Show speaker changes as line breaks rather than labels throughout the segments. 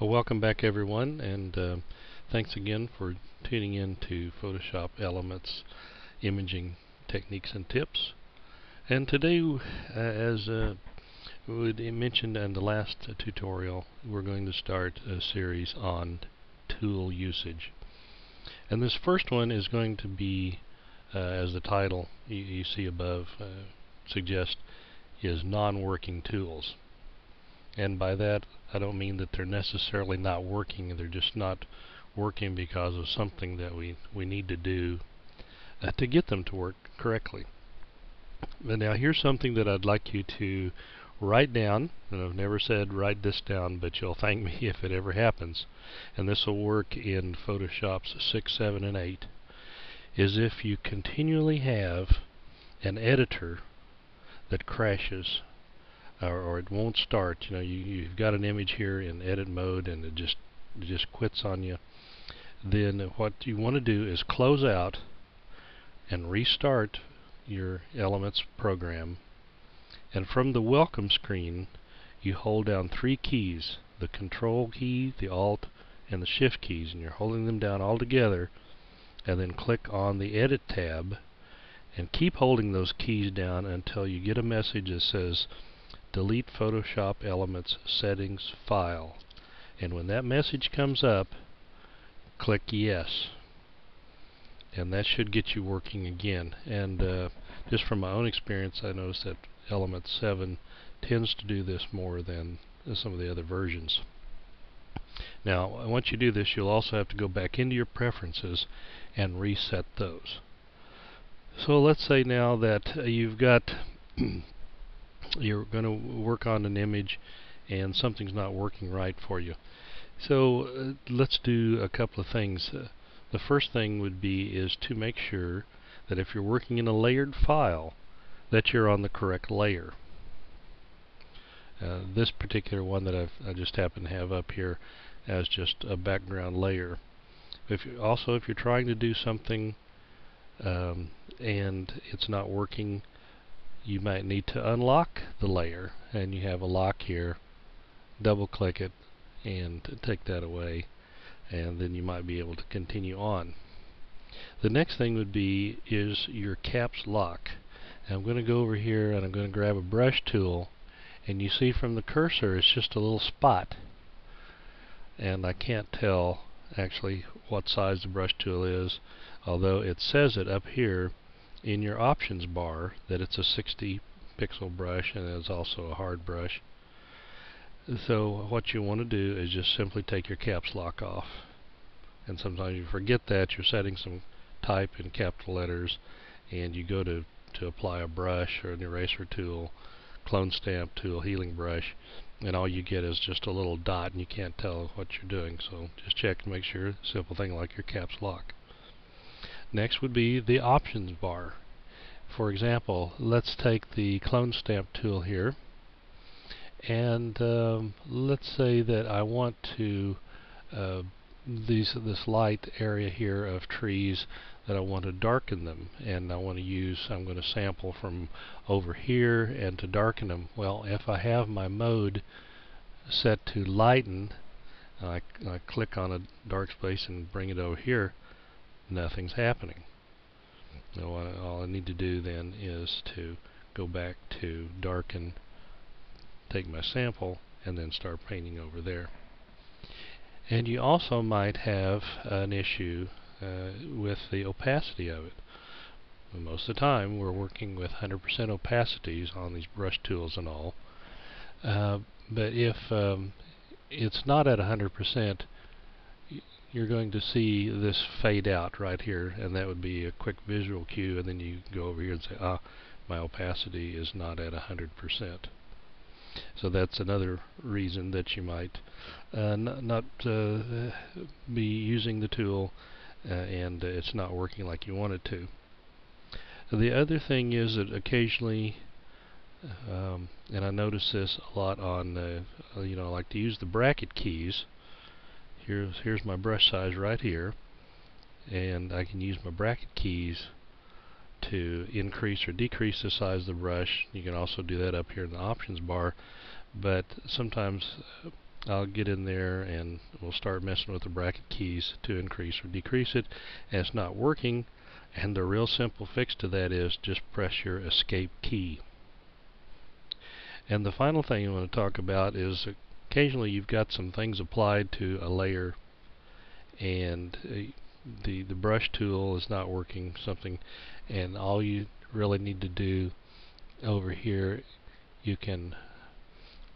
Well, welcome back everyone and uh, thanks again for tuning in to Photoshop Elements imaging techniques and tips. And today, uh, as uh, we mentioned in the last tutorial, we're going to start a series on tool usage. And this first one is going to be, uh, as the title you, you see above uh, suggests, is non-working tools. And by that I don't mean that they're necessarily not working, they're just not working because of something that we, we need to do uh, to get them to work correctly. But now here's something that I'd like you to write down, and I've never said write this down, but you'll thank me if it ever happens, and this will work in Photoshop's 6, 7, and 8, is if you continually have an editor that crashes or, or it won't start. You know, you, you've got an image here in edit mode and it just it just quits on you. Then what you want to do is close out and restart your Elements program. And from the welcome screen, you hold down three keys, the control key, the alt, and the shift keys, and you're holding them down all together and then click on the edit tab and keep holding those keys down until you get a message that says delete Photoshop Elements settings file. And when that message comes up click yes. And that should get you working again. And uh, just from my own experience I noticed that Element 7 tends to do this more than some of the other versions. Now once you do this you'll also have to go back into your preferences and reset those. So let's say now that uh, you've got you're going to work on an image and something's not working right for you. So uh, let's do a couple of things. Uh, the first thing would be is to make sure that if you're working in a layered file that you're on the correct layer. Uh, this particular one that I've, i just happen to have up here as just a background layer. If you, also if you're trying to do something um, and it's not working you might need to unlock the layer and you have a lock here. Double click it and take that away and then you might be able to continue on. The next thing would be is your caps lock. And I'm going to go over here and I'm going to grab a brush tool and you see from the cursor it's just a little spot. And I can't tell actually what size the brush tool is although it says it up here in your options bar that it's a 60 pixel brush and it's also a hard brush. So what you want to do is just simply take your caps lock off. And sometimes you forget that you're setting some type in capital letters and you go to, to apply a brush or an eraser tool, clone stamp tool, healing brush, and all you get is just a little dot and you can't tell what you're doing. So just check and make sure, simple thing like your caps lock. Next would be the options bar. For example, let's take the clone stamp tool here. And um, let's say that I want to uh, these this light area here of trees that I want to darken them. And I want to use I'm going to sample from over here and to darken them. Well if I have my mode set to lighten I, I click on a dark space and bring it over here nothing's happening. All I need to do then is to go back to darken, take my sample, and then start painting over there. And you also might have an issue uh, with the opacity of it. Most of the time we're working with 100% opacities on these brush tools and all. Uh, but if um, it's not at 100%, you're going to see this fade out right here and that would be a quick visual cue and then you can go over here and say ah my opacity is not at 100% so that's another reason that you might uh, not uh, be using the tool uh, and it's not working like you want it to. The other thing is that occasionally um, and I notice this a lot on uh, you know I like to use the bracket keys here's here's my brush size right here and I can use my bracket keys to increase or decrease the size of the brush you can also do that up here in the options bar but sometimes uh, I'll get in there and we'll start messing with the bracket keys to increase or decrease it. And it's not working, and the real simple fix to that is just press your escape key. And the final thing I want to talk about is occasionally you've got some things applied to a layer and uh, the the brush tool is not working something and all you really need to do over here you can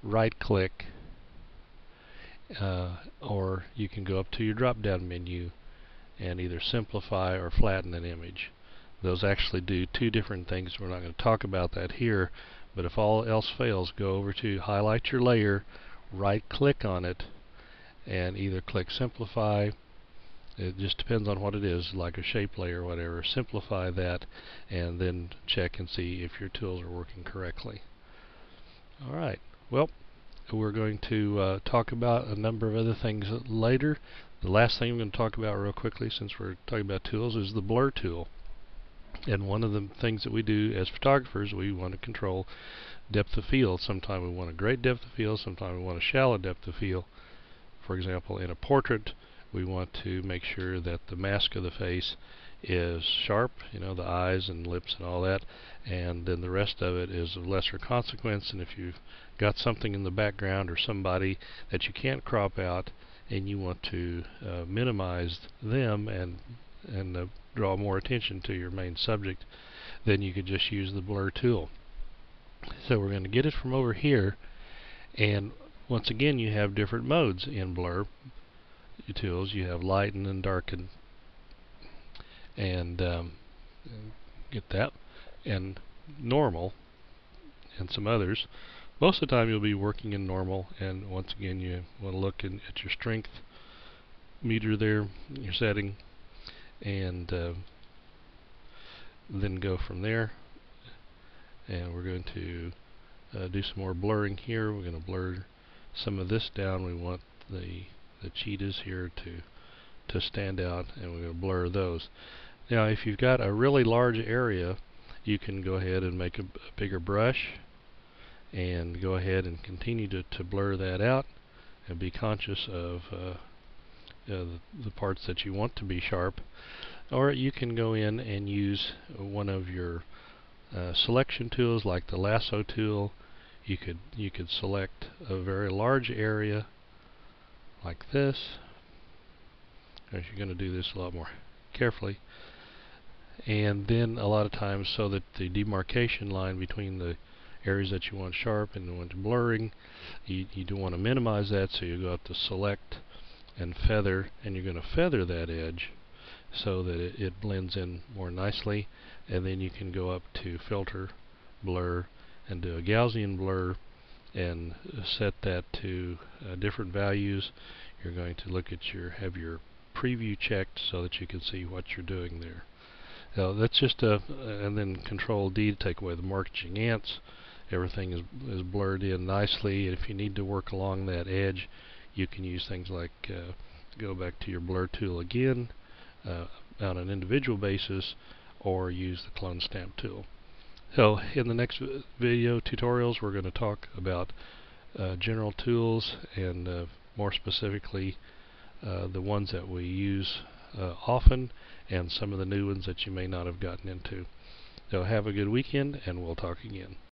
right click uh, or you can go up to your drop down menu and either simplify or flatten an image. Those actually do two different things. We're not going to talk about that here but if all else fails go over to highlight your layer right click on it and either click simplify it just depends on what it is, like a shape layer or whatever. Simplify that and then check and see if your tools are working correctly. Alright, well, we're going to uh, talk about a number of other things later. The last thing I'm going to talk about real quickly, since we're talking about tools, is the blur tool. And one of the things that we do as photographers, we want to control depth of field. Sometimes we want a great depth of field, sometimes we want a shallow depth of field. For example, in a portrait, we want to make sure that the mask of the face is sharp, you know, the eyes and lips and all that, and then the rest of it is of lesser consequence. And if you've got something in the background or somebody that you can't crop out and you want to uh, minimize them and and uh, draw more attention to your main subject, then you could just use the blur tool. So we're going to get it from over here, and once again you have different modes in blur tools. You have lighten and darken, and um, get that, and normal, and some others. Most of the time you'll be working in normal, and once again you want to look in, at your strength meter there, your setting, and uh, then go from there. And we're going to uh, do some more blurring here. We're going to blur some of this down. We want the the cheetahs here to to stand out and we're going to blur those. Now if you've got a really large area you can go ahead and make a, a bigger brush and go ahead and continue to, to blur that out and be conscious of uh, uh, the, parts that you want to be sharp or you can go in and use one of your uh, selection tools like the lasso tool you could you could select a very large area like this. You're going to do this a lot more carefully. And then a lot of times so that the demarcation line between the areas that you want sharp and the ones blurring, you, you do want to minimize that so you go up to select and feather and you're going to feather that edge so that it, it blends in more nicely. And then you can go up to filter blur and do a Gaussian blur and set that to uh, different values. You're going to look at your have your preview checked so that you can see what you're doing there. Now that's just a and then control D to take away the marching ants. Everything is, is blurred in nicely. If you need to work along that edge you can use things like uh, go back to your blur tool again uh, on an individual basis or use the clone stamp tool so in the next video tutorials we're going to talk about uh, general tools and uh, more specifically uh, the ones that we use uh, often and some of the new ones that you may not have gotten into. So have a good weekend and we'll talk again.